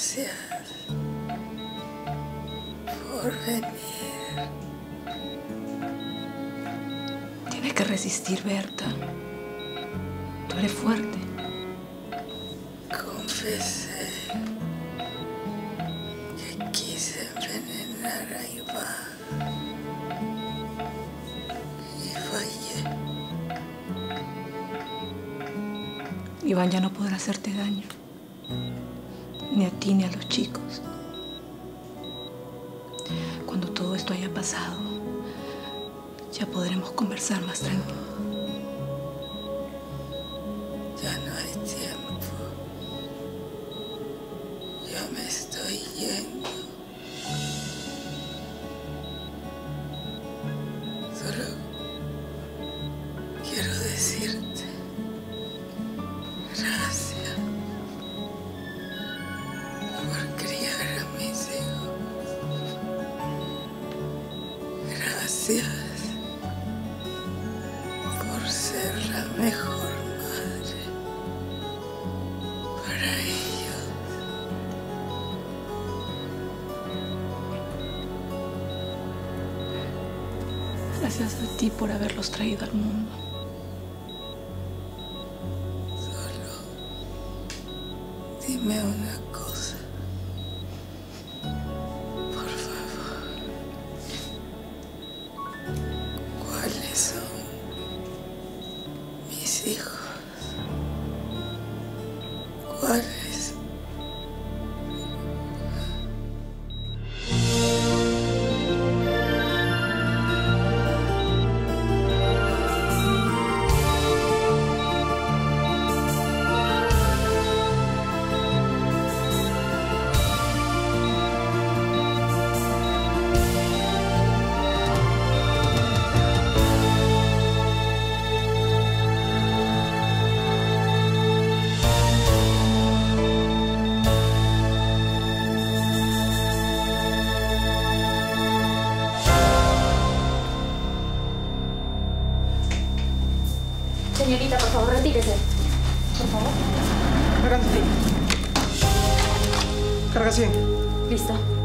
Gracias por venir. Tienes que resistir, Berta. Tú eres fuerte. Confesé que quise envenenar a Iván y fallé. Iván ya no podrá hacerte daño. Ni a ti ni a los chicos. Cuando todo esto haya pasado, ya podremos conversar más tranquilo. Ya no hay tiempo. Yo me estoy yendo. Gracias por ser la mejor madre para ellos. Gracias a ti por haberlos traído al mundo. Solo dime una cosa. Son mis hijos? ¿Cuáles? Señorita, por favor, retírese. Por favor. Carga 100. Carga 100. Listo.